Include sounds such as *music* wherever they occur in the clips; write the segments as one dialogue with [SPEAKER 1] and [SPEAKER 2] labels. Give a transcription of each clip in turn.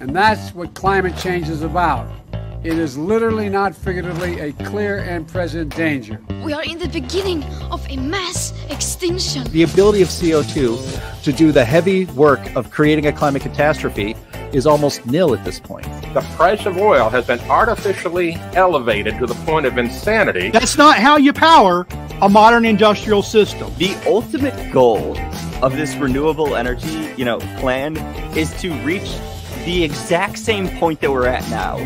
[SPEAKER 1] And that's what climate change is about. It is literally, not figuratively, a clear and present danger.
[SPEAKER 2] We are in the beginning of a mass extinction.
[SPEAKER 3] The ability of CO2 to do the heavy work of creating a climate catastrophe is almost nil at this point.
[SPEAKER 4] The price of oil has been artificially elevated to the point of insanity.
[SPEAKER 5] That's not how you power a modern industrial system.
[SPEAKER 6] The ultimate goal of this renewable energy, you know, plan is to reach the exact same point that we're at now.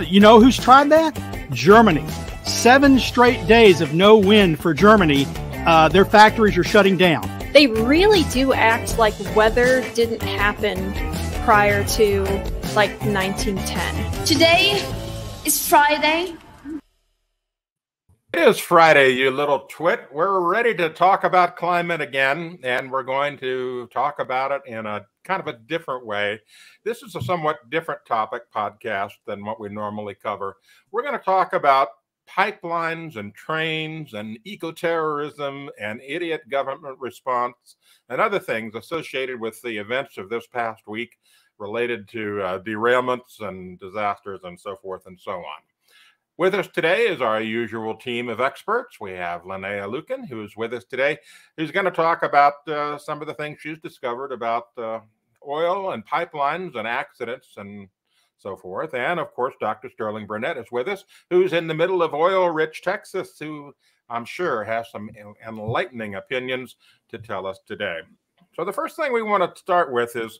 [SPEAKER 5] You know who's tried that? Germany. Seven straight days of no wind for Germany. Uh, their factories are shutting down.
[SPEAKER 7] They really do act like weather didn't happen prior to like 1910.
[SPEAKER 2] Today is Friday.
[SPEAKER 4] It is Friday, you little twit. We're ready to talk about climate again, and we're going to talk about it in a kind of a different way. This is a somewhat different topic podcast than what we normally cover. We're going to talk about pipelines and trains and eco-terrorism and idiot government response and other things associated with the events of this past week related to uh, derailments and disasters and so forth and so on. With us today is our usual team of experts. We have Linnea Lueken, who's with us today, who's going to talk about uh, some of the things she's discovered about uh, oil and pipelines and accidents and so forth. And of course, Dr. Sterling Burnett is with us, who's in the middle of oil rich Texas, who I'm sure has some enlightening opinions to tell us today. So, the first thing we want to start with is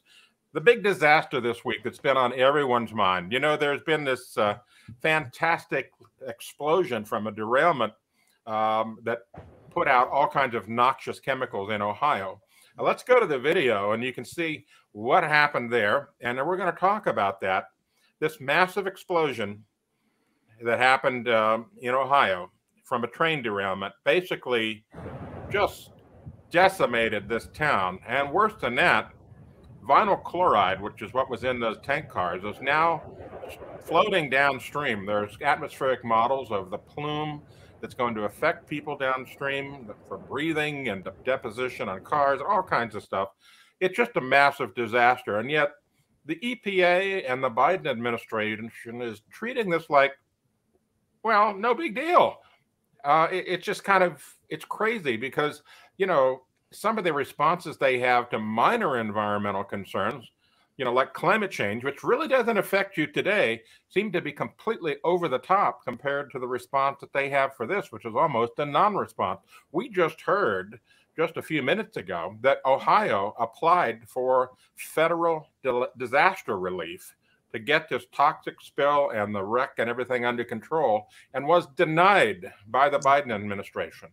[SPEAKER 4] the big disaster this week that's been on everyone's mind. You know, there's been this uh, fantastic explosion from a derailment um, that put out all kinds of noxious chemicals in Ohio. Now, let's go to the video and you can see what happened there. And we're going to talk about that. This massive explosion that happened uh, in Ohio from a train derailment basically just decimated this town. And worse than that, vinyl chloride, which is what was in those tank cars, is now floating downstream. There's atmospheric models of the plume that's going to affect people downstream for breathing and deposition on cars, all kinds of stuff. It's just a massive disaster. And yet, the EPA and the Biden administration is treating this like, well, no big deal. Uh, it, it's just kind of it's crazy because you know some of the responses they have to minor environmental concerns you know, like climate change, which really doesn't affect you today, seem to be completely over the top compared to the response that they have for this, which is almost a non response. We just heard just a few minutes ago that Ohio applied for federal disaster relief to get this toxic spill and the wreck and everything under control and was denied by the Biden administration.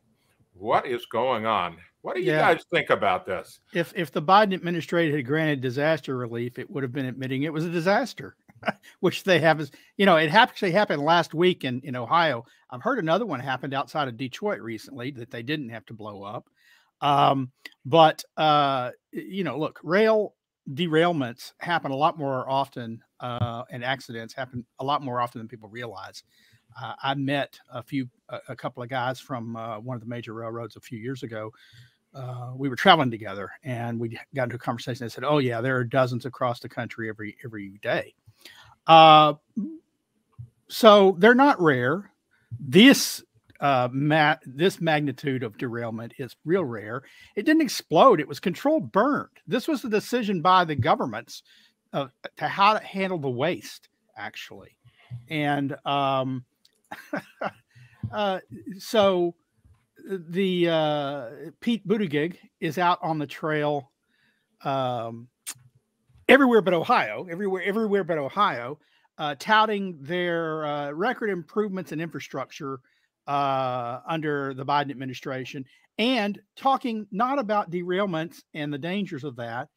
[SPEAKER 4] What is going on? What do you yeah. guys think about this?
[SPEAKER 5] If if the Biden administration had granted disaster relief, it would have been admitting it was a disaster, *laughs* which they have. Is you know, it actually happened last week in in Ohio. I've heard another one happened outside of Detroit recently that they didn't have to blow up. Um, but uh, you know, look, rail derailments happen a lot more often, uh, and accidents happen a lot more often than people realize. Uh, I met a few, a, a, couple of guys from uh, one of the major railroads a few years ago uh, we were traveling together and we got into a conversation. I said, "Oh yeah, there are dozens across the country every every day." Uh, so they're not rare. This uh, ma- this magnitude of derailment is real rare. It didn't explode; it was controlled burned. This was a decision by the governments uh, to how to handle the waste, actually, and um, *laughs* uh, so the uh, Pete Buttigieg is out on the trail um, everywhere but Ohio, everywhere, everywhere but Ohio, uh, touting their uh, record improvements in infrastructure uh, under the Biden administration and talking not about derailments and the dangers of that,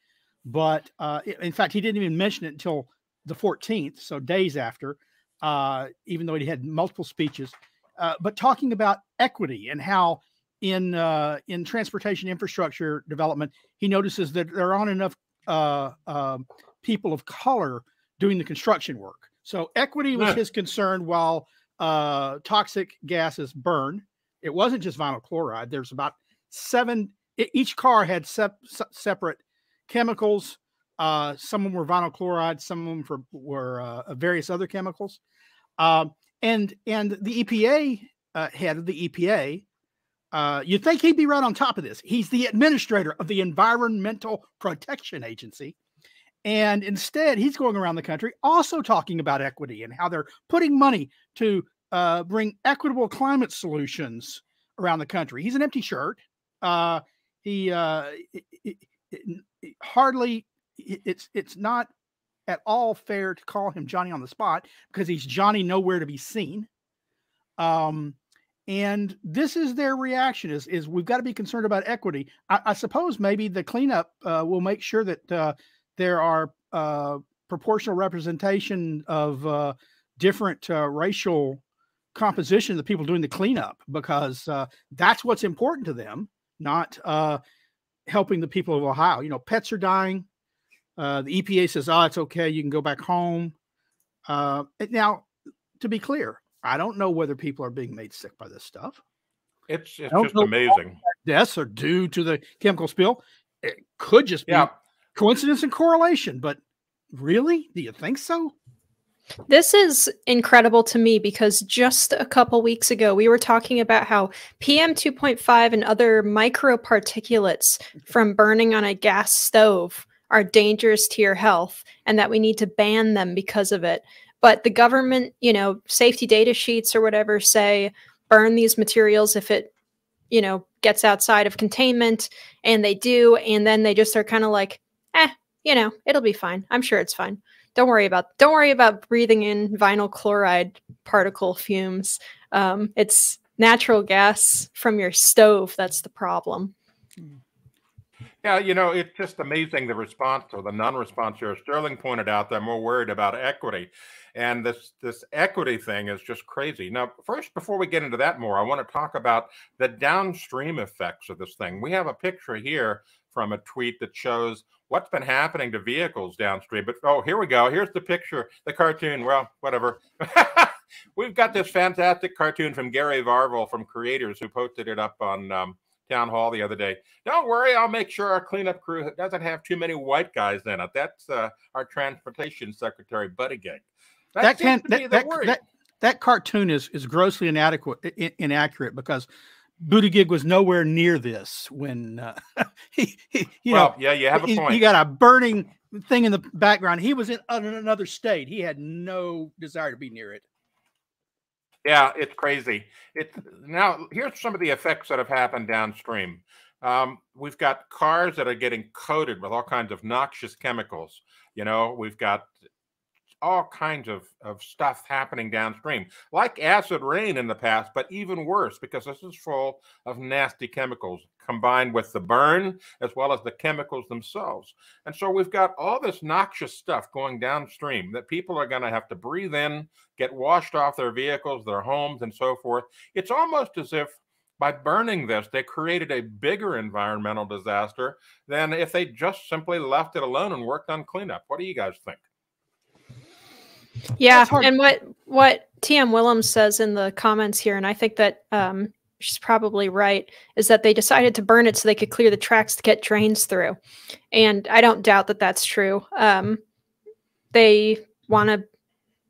[SPEAKER 5] but uh, in fact, he didn't even mention it until the 14th, so days after, uh, even though he had multiple speeches. Uh, but talking about equity and how in uh, in transportation infrastructure development, he notices that there aren't enough uh, uh, people of color doing the construction work. So equity was his concern while uh, toxic gases burn. It wasn't just vinyl chloride. There's about seven. Each car had sep- separate chemicals. Uh, some of them were vinyl chloride, some of them for, were uh, various other chemicals. Um, and and the EPA uh, head of the EPA, uh, you'd think he'd be right on top of this. He's the administrator of the Environmental Protection Agency. And instead, he's going around the country also talking about equity and how they're putting money to uh, bring equitable climate solutions around the country. He's an empty shirt. Uh, he uh, it, it, it, hardly it's it's not at all fair to call him Johnny on the spot because he's Johnny nowhere to be seen. Um, and this is their reaction: is is we've got to be concerned about equity. I, I suppose maybe the cleanup uh, will make sure that uh, there are uh, proportional representation of uh, different uh, racial composition of the people doing the cleanup because uh, that's what's important to them, not helping the people of Ohio. You know, pets are dying. Uh, the EPA says, "Oh, it's okay. You can go back home." Uh, now, to be clear, I don't know whether people are being made sick by this stuff.
[SPEAKER 4] It's, it's just amazing.
[SPEAKER 5] Deaths are due to the chemical spill. It could just be yeah. coincidence and correlation, but really, do you think so?
[SPEAKER 7] This is incredible to me because just a couple weeks ago, we were talking about how PM 2.5 and other microparticulates from burning on a gas stove are dangerous to your health and that we need to ban them because of it. But the government, you know, safety data sheets or whatever say burn these materials if it, you know, gets outside of containment and they do. And then they just are kind of like, eh, you know, it'll be fine. I'm sure it's fine. Don't worry about don't worry about breathing in vinyl chloride particle fumes. Um, it's natural gas from your stove that's the problem.
[SPEAKER 4] Yeah, you know, it's just amazing the response or the non-response here. Sterling pointed out that more worried about equity. And this this equity thing is just crazy. Now, first, before we get into that more, I want to talk about the downstream effects of this thing. We have a picture here from a tweet that shows what's been happening to vehicles downstream. But oh, here we go. Here's the picture, the cartoon. Well, whatever. *laughs* We've got this fantastic cartoon from Gary Varvel from Creators who posted it up on um, town hall the other day. Don't worry, I'll make sure our cleanup crew doesn't have too many white guys in it. That's uh, our transportation secretary, Buttigieg.
[SPEAKER 5] That, that can that, that, that, that, cartoon is is grossly inadequate, inaccurate because Buttigieg was nowhere near this when uh, *laughs* he, he, you well, know,
[SPEAKER 4] yeah, you have a point.
[SPEAKER 5] You got a burning thing in the background. He was in another state. He had no desire to be near it.
[SPEAKER 4] Yeah, it's crazy. It now here's some of the effects that have happened downstream. Um, we've got cars that are getting coated with all kinds of noxious chemicals. You know, we've got all kinds of, of stuff happening downstream, like acid rain in the past, but even worse because this is full of nasty chemicals combined with the burn as well as the chemicals themselves. And so we've got all this noxious stuff going downstream that people are going to have to breathe in, get washed off their vehicles, their homes, and so forth. It's almost as if by burning this, they created a bigger environmental disaster than if they just simply left it alone and worked on cleanup. What do you guys think?
[SPEAKER 7] Yeah, and what what TM Willems says in the comments here, and I think that um, she's probably right, is that they decided to burn it so they could clear the tracks to get drains through, and I don't doubt that that's true. Um, they want to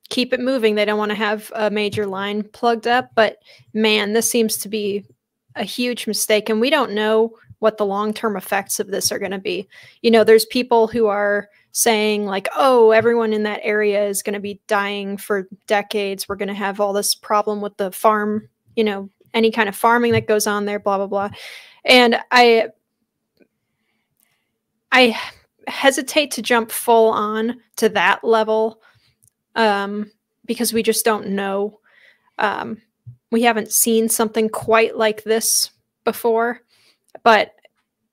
[SPEAKER 7] keep it moving. They don't want to have a major line plugged up, but man, this seems to be a huge mistake, and we don't know what the long term effects of this are going to be. You know, there's people who are saying like oh everyone in that area is going to be dying for decades we're going to have all this problem with the farm you know any kind of farming that goes on there blah blah blah. And i i hesitate to jump full on to that level um because we just don't know. Um we haven't seen something quite like this before but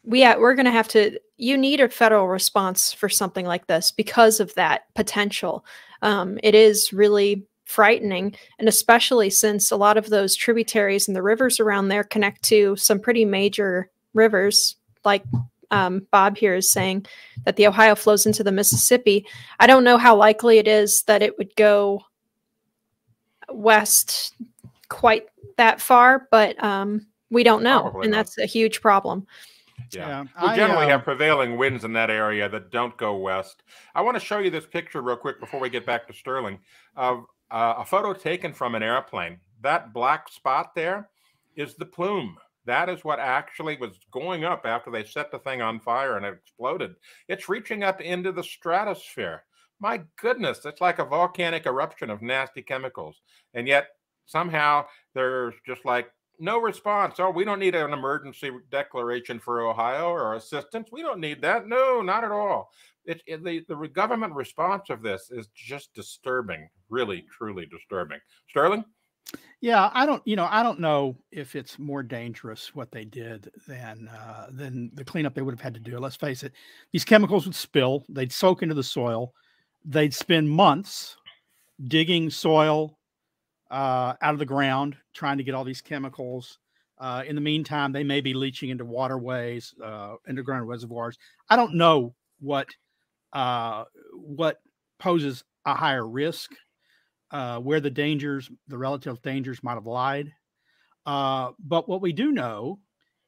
[SPEAKER 7] we we're going to have to you need a federal response for something like this because of that potential. Um, it is really frightening and especially since a lot of those tributaries and the rivers around there connect to some pretty major rivers like um, bob here is saying that the ohio flows into the mississippi i don't know how likely it is that it would go west quite that far but um, we don't know Probably and not. that's a huge problem
[SPEAKER 4] Yeah.
[SPEAKER 5] Yeah,
[SPEAKER 4] We
[SPEAKER 5] I,
[SPEAKER 4] generally
[SPEAKER 5] uh,
[SPEAKER 4] have prevailing winds in that area that don't go west. I want to show you this picture real quick before we get back to Sterling of uh, a photo taken from an airplane. That black spot there is the plume. That is what actually was going up after they set the thing on fire and it exploded. It's reaching up into the stratosphere. My goodness, it's like a volcanic eruption of nasty chemicals. And yet somehow there's just like no response. Oh, we don't need an emergency declaration for Ohio or assistance. We don't need that. No, not at all. It, it- the, the government response of this is just disturbing, really, truly disturbing. Sterling?
[SPEAKER 5] Yeah, I don't, you know, I don't know if it's more dangerous what they did than uh, than the cleanup they would have had to do. Let's face it; these chemicals would spill. They'd soak into the soil. They'd spend months digging soil uh, out of the ground, trying to get all these chemicals. Uh, in the meantime, they may be leaching into waterways, uh, underground reservoirs. I don't know what uh, what poses a higher risk uh, where the dangers, the relative dangers might have lied. But what we do know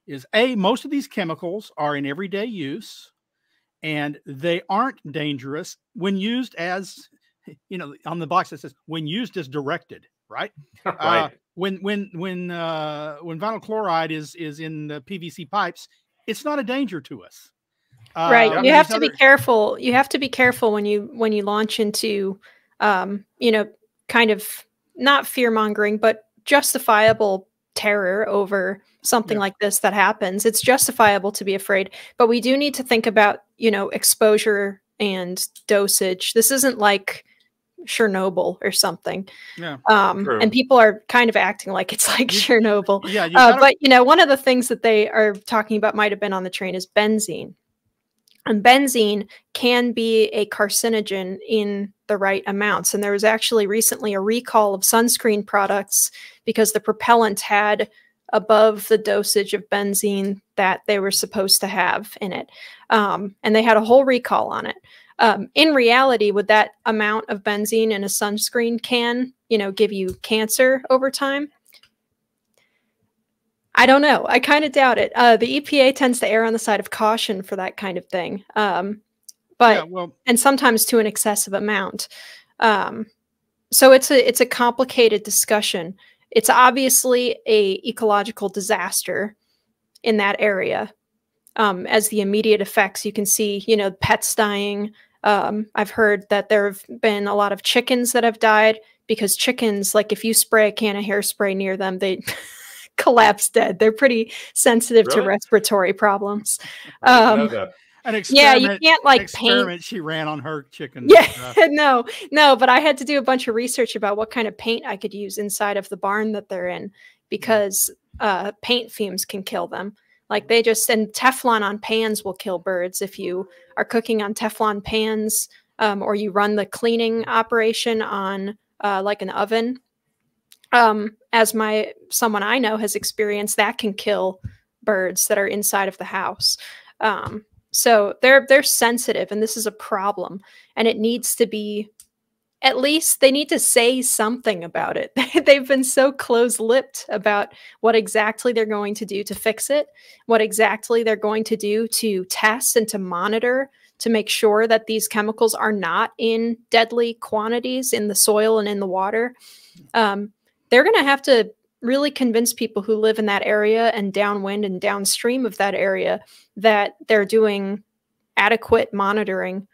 [SPEAKER 5] is A, most of these chemicals are in everyday use and they aren't dangerous when used as, you know, on the box that says when used as directed, right? *laughs* Uh,
[SPEAKER 4] right.
[SPEAKER 5] when when when uh, when vinyl chloride is is in the PVC pipes, it's not a danger to us. Uh,
[SPEAKER 7] right
[SPEAKER 5] when
[SPEAKER 7] you have
[SPEAKER 5] these
[SPEAKER 7] to be careful you have to be careful when you when you launch into um you know kind of not fear mongering but justifiable terror over something
[SPEAKER 5] Yeah.
[SPEAKER 7] like this that happens it's justifiable to be afraid but we do need to think about you know exposure and dosage this isn't like chernobyl or something
[SPEAKER 5] Yeah.
[SPEAKER 7] um
[SPEAKER 4] True.
[SPEAKER 7] and people are kind of acting like it's like
[SPEAKER 5] You-
[SPEAKER 7] chernobyl
[SPEAKER 5] Yeah, you
[SPEAKER 7] uh,
[SPEAKER 5] gotta-
[SPEAKER 7] but you know, one of the things that they are talking about might have been on the train is benzene. And benzene can be a carcinogen in the right amounts. And there was actually recently a recall of sunscreen products because the propellant had above the dosage of benzene that they were supposed to have in it. Um, and they had a whole recall on it. Um, in reality, would that amount of benzene in a sunscreen can, you know, give you cancer over time? I don't know. I kind of doubt it. Uh, the EPA tends to err on the side of caution for that kind of thing. Um, but
[SPEAKER 5] yeah, well,
[SPEAKER 7] and sometimes to an excessive amount. Um, so it's a it's a complicated discussion. It's obviously a ecological disaster in that area. Um, as the immediate effects, you can see, you know, pets dying. Um, I've heard that there have been a lot of chickens that have died because chickens, like if you spray a can of hairspray near them, they *laughs* collapse dead. They're pretty sensitive to respiratory problems.
[SPEAKER 4] I didn't
[SPEAKER 7] Um,
[SPEAKER 4] that.
[SPEAKER 5] an
[SPEAKER 7] Yeah, you can't like paint
[SPEAKER 5] she ran on her chicken.
[SPEAKER 7] yeah, *laughs* no, no, but I had to do a bunch of research about what kind of paint I could use inside of the barn that they're in because uh, paint fumes can kill them. Like they just and Teflon on pans will kill birds if you are cooking on Teflon pans um, or you run the cleaning operation on uh, like an oven. Um, as my someone I know has experienced, that can kill birds that are inside of the house. Um, so they're they're sensitive, and this is a problem, and it needs to be. At least they need to say something about it. *laughs* They've been so close-lipped about what exactly they're going to do to fix it, what exactly they're going to do to test and to monitor to make sure that these chemicals are not in deadly quantities in the soil and in the water. Um, they're going to have to really convince people who live in that area and downwind and downstream of that area that they're doing adequate monitoring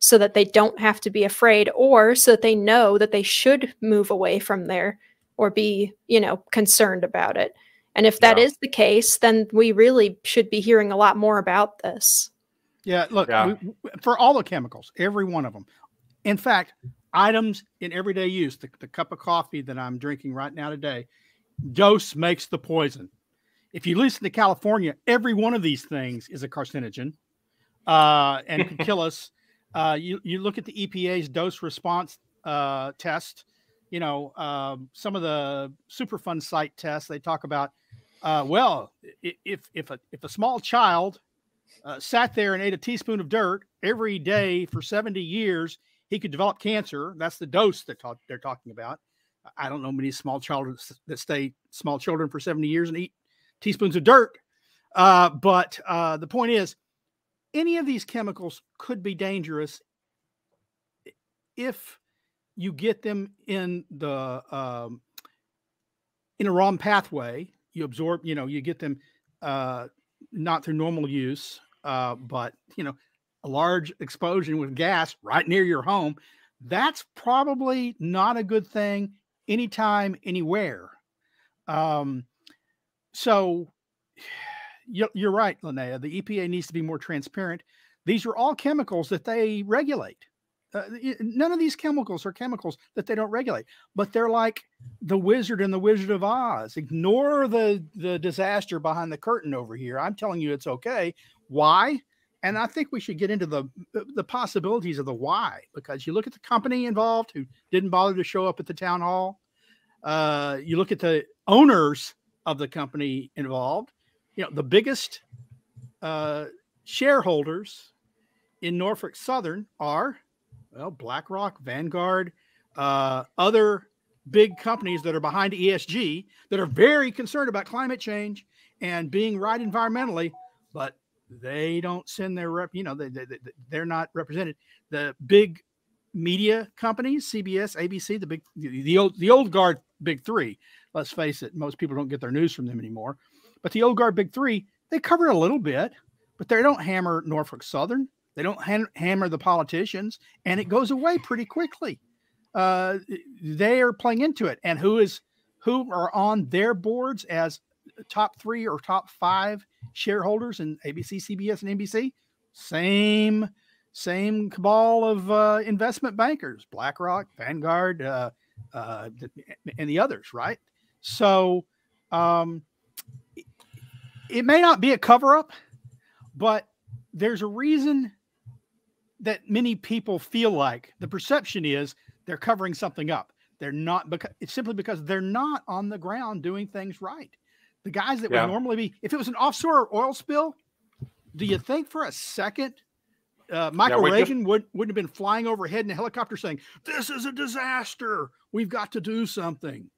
[SPEAKER 7] so that they don't have to be afraid or so that they know that they should move away from there or be, you know, concerned about it. And if that
[SPEAKER 4] Yeah.
[SPEAKER 7] is the case, then we really should be hearing a lot more about this.
[SPEAKER 5] Yeah, look,
[SPEAKER 4] Yeah.
[SPEAKER 5] we- for all the chemicals, every one of them. In fact, items in everyday use, the, the cup of coffee that I'm drinking right now today, dose makes the poison. If you listen to California, every one of these things is a carcinogen uh, and can kill *laughs* us. Uh, you, you look at the EPA's dose response uh, test, you know, um, some of the Superfund site tests, they talk about, uh, well, if, if, a, if a small child uh, sat there and ate a teaspoon of dirt every day for 70 years, he could develop cancer. That's the dose that they're talking about. I don't know many small children that stay small children for 70 years and eat teaspoons of dirt. Uh, but uh, the point is, any of these chemicals could be dangerous if you get them in the um, in a wrong pathway. You absorb, you know, you get them uh, not through normal use, uh, but you know, a large explosion with gas right near your home. That's probably not a good thing anytime, anywhere. Um, so you're right, Linnea. The EPA needs to be more transparent. These are all chemicals that they regulate. Uh, none of these chemicals are chemicals that they don't regulate, but they're like the wizard and the Wizard of Oz. Ignore the the disaster behind the curtain over here. I'm telling you, it's okay. Why? And I think we should get into the the possibilities of the why because you look at the company involved who didn't bother to show up at the town hall. Uh, you look at the owners of the company involved. You know, the biggest uh, shareholders in Norfolk Southern are well, BlackRock, Vanguard, uh, other big companies that are behind ESG that are very concerned about climate change and being right environmentally, but they don't send their rep. You know, they, they they're not represented. The big media companies, CBS, ABC, the big the old the old guard big three. Let's face it, most people don't get their news from them anymore. But the old guard big three, they cover a little bit, but they don't hammer Norfolk Southern. They don't hammer the politicians, and it goes away pretty quickly. Uh, they are playing into it, and who is who are on their boards as top three or top five shareholders in ABC, CBS, and NBC? Same same cabal of uh, investment bankers, BlackRock, Vanguard, uh, uh, and the others, right? So um, it may not be a cover up, but there's a reason that many people feel like the perception is they're covering something up. They're not because it's simply because they're not on the ground doing things right. The guys that yeah. would normally be, if it was an offshore oil spill, do you think for a second uh, Michael yeah, Regan just, would wouldn't have been flying overhead in a helicopter saying, "This is a disaster. We've got to do something."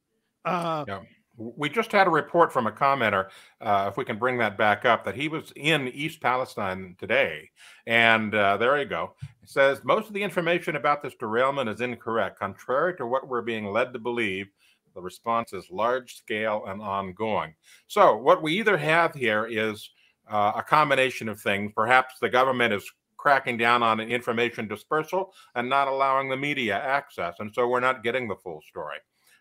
[SPEAKER 5] Uh,
[SPEAKER 4] yeah. We just had a report from a commenter, uh, if we can bring that back up, that he was in East Palestine today. And uh, there you go. It says most of the information about this derailment is incorrect. Contrary to what we're being led to believe, the response is large scale and ongoing. So, what we either have here is uh, a combination of things. Perhaps the government is cracking down on information dispersal and not allowing the media access. And so we're not getting the full story.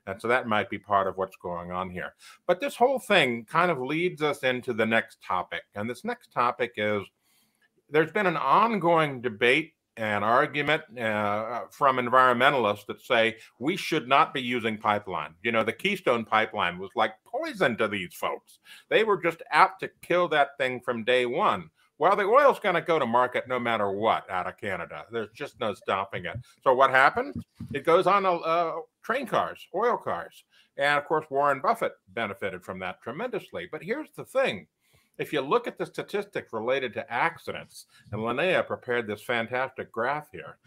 [SPEAKER 4] And so that might be part of what's going on here. But this whole thing kind of leads us into the next topic. And this next topic is there's been an ongoing debate and argument uh, from environmentalists that say we should not be using pipeline. You know, the Keystone pipeline was like poison to these folks. They were just out to kill that thing from day one. Well, the oil's going to go to market no matter what out of Canada. There's just no stopping it. So what happens? It goes on uh, train cars, oil cars. And of course, Warren Buffett benefited from that tremendously. But here's the thing. If you look at the statistics related to accidents, and Linnea prepared this fantastic graph here,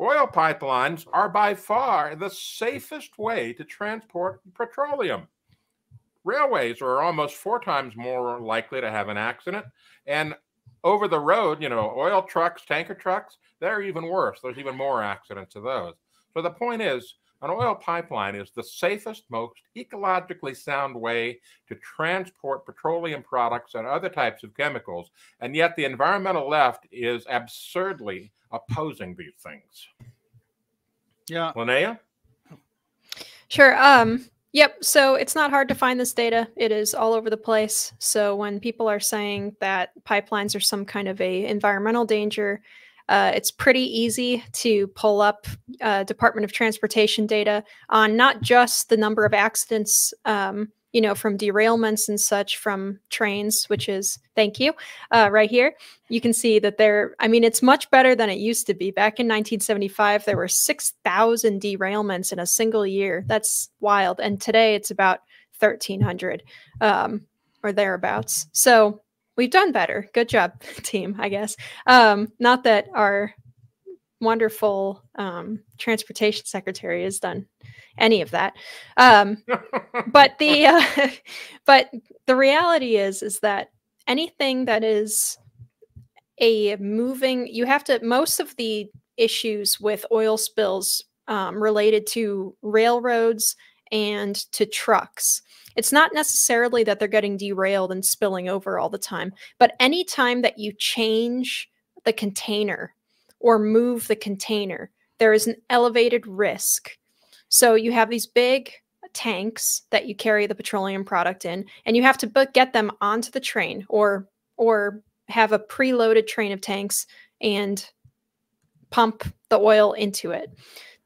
[SPEAKER 4] oil pipelines are by far the safest way to transport petroleum. Railways are almost four times more likely to have an accident, and over the road, you know, oil trucks, tanker trucks, they're even worse. There's even more accidents of those. So the point is, an oil pipeline is the safest, most ecologically sound way to transport petroleum products and other types of chemicals. And yet the environmental left is absurdly opposing these things.
[SPEAKER 5] Yeah.
[SPEAKER 4] Linnea?
[SPEAKER 7] Sure. Um, Yep. So it's not hard to find this data. It is all over the place. So when people are saying that pipelines are some kind of a environmental danger, uh, it's pretty easy to pull up uh, Department of Transportation data on not just the number of accidents um, you know, from derailments and such from trains, which is thank you, uh, right here. You can see that there, I mean, it's much better than it used to be. Back in 1975, there were 6,000 derailments in a single year. That's wild. And today it's about 1,300 um, or thereabouts. So we've done better. Good job, *laughs* team, I guess. Um, not that our wonderful um, transportation secretary has done any of that. Um, but the *laughs* uh, *laughs* but the reality is is that anything that is a moving, you have to, most of the issues with oil spills um, related to railroads and to trucks. It's not necessarily that they're getting derailed and spilling over all the time, but anytime that you change the container or move the container, there is an elevated risk. So you have these big tanks that you carry the petroleum product in, and you have to get them onto the train or or have a preloaded train of tanks and pump the oil into it.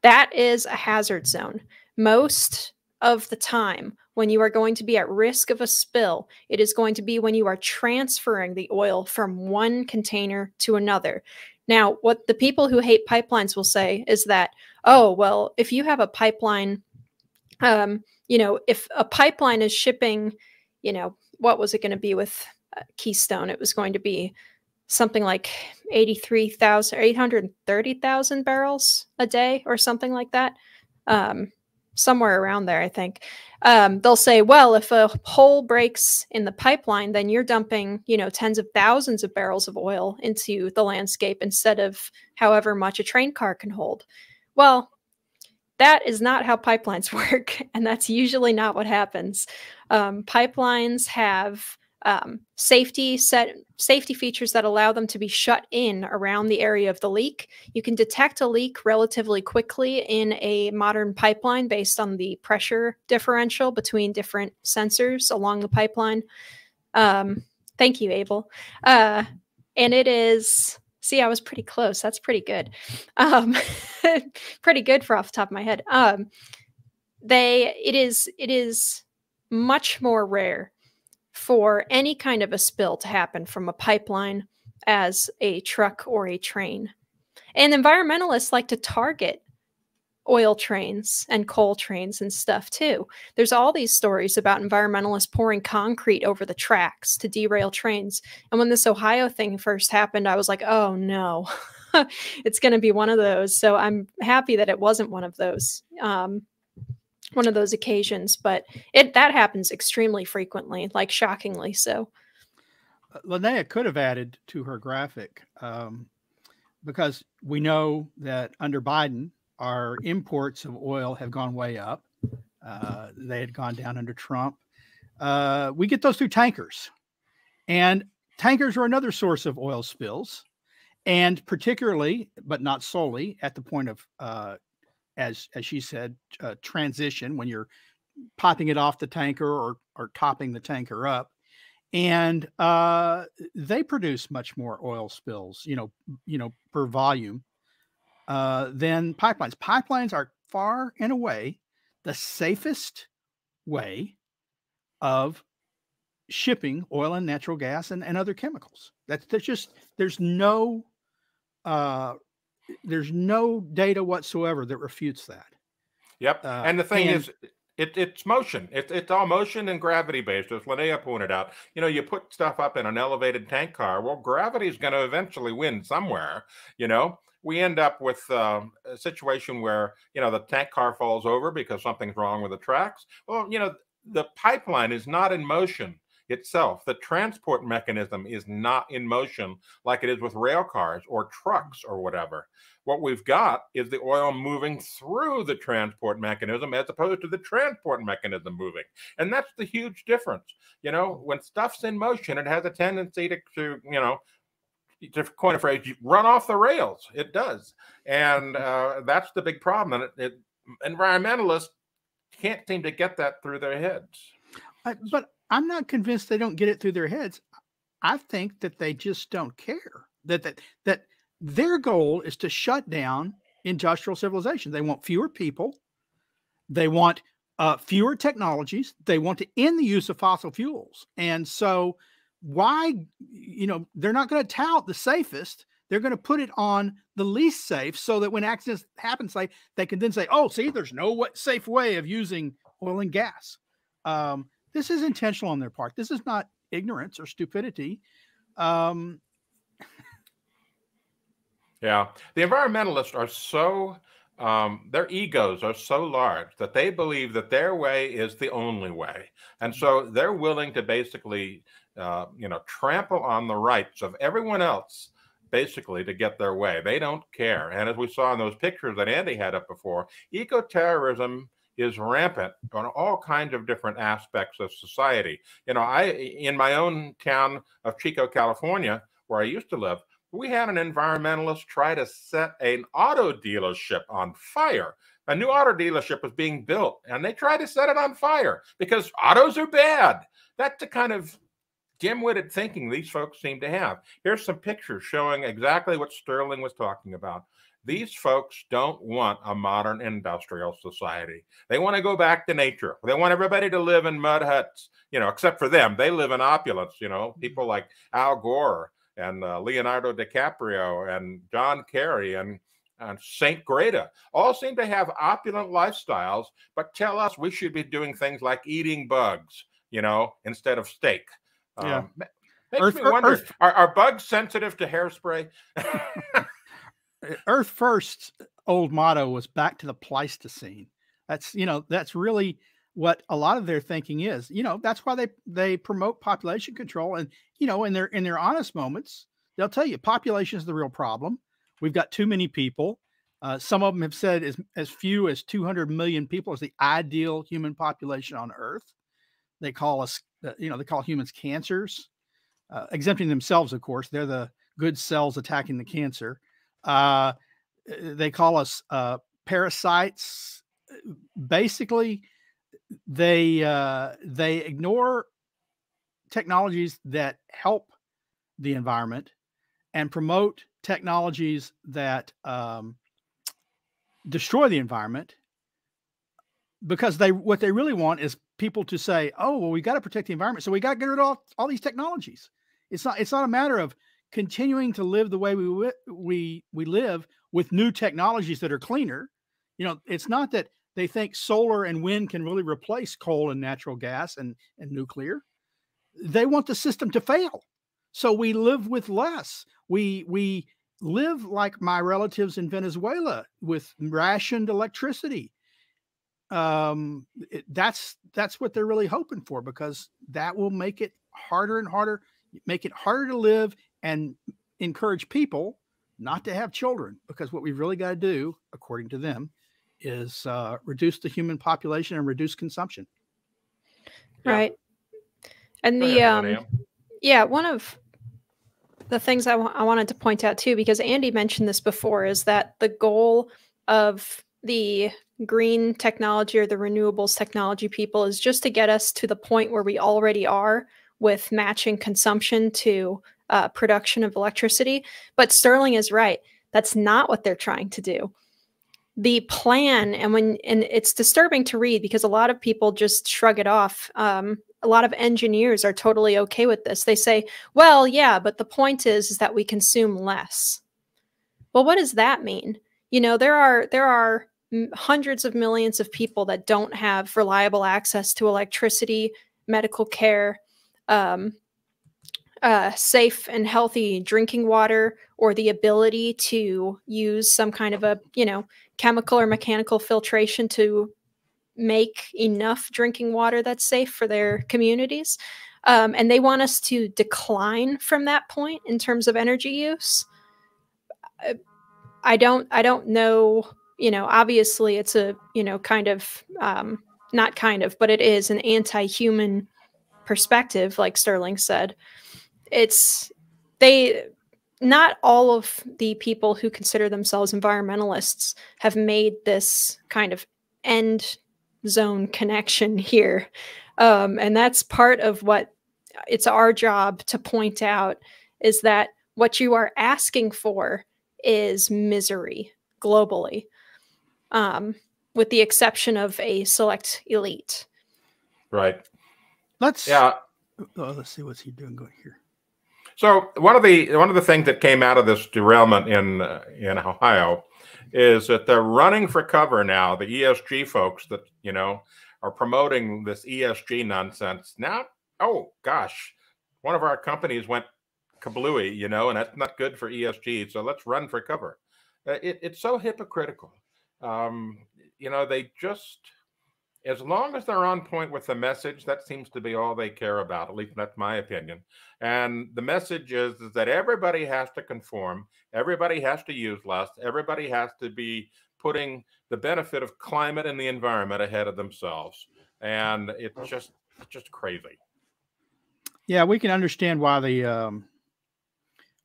[SPEAKER 7] That is a hazard zone. Most of the time, when you are going to be at risk of a spill, it is going to be when you are transferring the oil from one container to another. Now, what the people who hate pipelines will say is that, oh, well, if you have a pipeline, um, you know, if a pipeline is shipping, you know, what was it going to be with uh, Keystone? It was going to be something like 83,000, 830,000 barrels a day or something like that. Um, somewhere around there, I think. Um, they'll say, well, if a hole breaks in the pipeline, then you're dumping, you know, tens of thousands of barrels of oil into the landscape instead of however much a train car can hold. Well, that is not how pipelines *laughs* work, and that's usually not what happens. Um, pipelines have um, safety set safety features that allow them to be shut in around the area of the leak. You can detect a leak relatively quickly in a modern pipeline based on the pressure differential between different sensors along the pipeline. Um, thank you, Abel. Uh, and it is. See, I was pretty close. That's pretty good. Um, *laughs* pretty good for off the top of my head. Um, they. It is. It is much more rare for any kind of a spill to happen from a pipeline as a truck or a train. And environmentalists like to target oil trains and coal trains and stuff too. There's all these stories about environmentalists pouring concrete over the tracks to derail trains. And when this Ohio thing first happened, I was like, oh no, *laughs* it's going to be one of those. So I'm happy that it wasn't one of those. Um, one of those occasions, but it that happens extremely frequently, like shockingly so.
[SPEAKER 5] Uh, Linnea could have added to her graphic um, because we know that under Biden, our imports of oil have gone way up. Uh, they had gone down under Trump. Uh, we get those through tankers, and tankers are another source of oil spills, and particularly, but not solely, at the point of uh, as as she said, uh, transition when you're popping it off the tanker or or topping the tanker up, and uh, they produce much more oil spills, you know, you know, per volume uh, than pipelines. Pipelines are far and away the safest way of shipping oil and natural gas and, and other chemicals. That's there's just there's no uh, there's no data whatsoever that refutes that.
[SPEAKER 4] Yep. Uh, and the thing and, is, it, it's motion. It, it's all motion and gravity based, as Linnea pointed out. You know, you put stuff up in an elevated tank car. Well, gravity is going to eventually win somewhere. You know, we end up with uh, a situation where you know the tank car falls over because something's wrong with the tracks. Well, you know, the pipeline is not in motion itself. The transport mechanism is not in motion like it is with rail cars or mm-hmm. trucks or whatever. What we've got is the oil moving through the transport mechanism as opposed to the transport mechanism moving. And that's the huge difference. You know, mm-hmm. when stuff's in motion, it has a tendency to, to you know, to coin a phrase, run off the rails. It does. And mm-hmm. uh, that's the big problem. And it, it, environmentalists can't seem to get that through their heads.
[SPEAKER 5] But I'm not convinced they don't get it through their heads. I think that they just don't care. That that that their goal is to shut down industrial civilization. They want fewer people. They want uh, fewer technologies. They want to end the use of fossil fuels. And so, why, you know, they're not going to tout the safest. They're going to put it on the least safe so that when accidents happen, say they can then say, "Oh, see, there's no what safe way of using oil and gas." Um, this is intentional on their part. This is not ignorance or stupidity. Um,
[SPEAKER 4] yeah, the environmentalists are so um, their egos are so large that they believe that their way is the only way, and so they're willing to basically uh, you know, trample on the rights of everyone else basically to get their way. They don't care. And as we saw in those pictures that Andy had up before, eco-terrorism is rampant on all kinds of different aspects of society. You know, I in my own town of Chico, California, where I used to live, we had an environmentalist try to set an auto dealership on fire. A new auto dealership was being built, and they tried to set it on fire because autos are bad. That's the kind of dim-witted thinking these folks seem to have. Here's some pictures showing exactly what Sterling was talking about. These folks don't want a modern industrial society. They want to go back to nature. They want everybody to live in mud huts, you know, except for them. They live in opulence, you know, mm-hmm. people like Al Gore and uh, Leonardo DiCaprio and John Kerry and and Saint Greta all seem to have opulent lifestyles, but tell us we should be doing things like eating bugs, you know, instead of steak.
[SPEAKER 5] Yeah. Um,
[SPEAKER 4] makes Earth, me wonder: Earth, are, are bugs sensitive to hairspray? *laughs* *laughs*
[SPEAKER 5] Earth First's old motto was back to the Pleistocene. That's you know that's really what a lot of their thinking is. You know that's why they they promote population control, and you know in their in their honest moments they'll tell you population is the real problem. We've got too many people. Uh, some of them have said as as few as 200 million people is the ideal human population on Earth. They call us, uh, you know, they call humans cancers, uh, exempting themselves, of course. They're the good cells attacking the cancer. Uh, they call us uh, parasites. Basically, they uh, they ignore technologies that help the environment and promote technologies that um, destroy the environment because they what they really want is people to say, "Oh, well, we got to protect the environment, so we got to get rid of all, all these technologies." It's not it's not a matter of continuing to live the way we we we live with new technologies that are cleaner. You know, it's not that they think solar and wind can really replace coal and natural gas and and nuclear. They want the system to fail. So we live with less. We we live like my relatives in Venezuela with rationed electricity. Um, it, that's that's what they're really hoping for because that will make it harder and harder, make it harder to live and encourage people not to have children because what we've really got to do, according to them, is uh, reduce the human population and reduce consumption.
[SPEAKER 7] Right. And the um, yeah, one of the things I, I wanted to point out too, because Andy mentioned this before, is that the goal of the green technology or the renewables technology people is just to get us to the point where we already are with matching consumption to uh, production of electricity. But Sterling is right. That's not what they're trying to do. The plan, and when and it's disturbing to read because a lot of people just shrug it off. Um, a lot of engineers are totally okay with this. They say, "Well, yeah, but the point is, is that we consume less." Well, what does that mean? You know, there are there are hundreds of millions of people that don't have reliable access to electricity, medical care, um, uh, safe and healthy drinking water or the ability to use some kind of a you know chemical or mechanical filtration to make enough drinking water that's safe for their communities. Um, and they want us to decline from that point in terms of energy use. I don't i don't know you know obviously it's a you know kind of um, not kind of but it is an anti-human perspective like sterling said it's they not all of the people who consider themselves environmentalists have made this kind of end zone connection here. Um, and that's part of what it's our job to point out is that what you are asking for is misery globally, um, with the exception of a select elite.
[SPEAKER 4] Right.
[SPEAKER 5] Let's
[SPEAKER 4] yeah.
[SPEAKER 5] Oh, let's see what's he doing going here.
[SPEAKER 4] So one of the one of the things that came out of this derailment in uh, in Ohio is that they're running for cover now. The ESG folks that you know are promoting this ESG nonsense now. Oh gosh, one of our companies went kablooey, you know, and that's not good for ESG. So let's run for cover. Uh, it, it's so hypocritical. Um, you know, they just as long as they're on point with the message, that seems to be all they care about. At least that's my opinion. And the message is, is that everybody has to conform, everybody has to use less, everybody has to be putting the benefit of climate and the environment ahead of themselves. And it's just just crazy.
[SPEAKER 5] Yeah, we can understand why the um,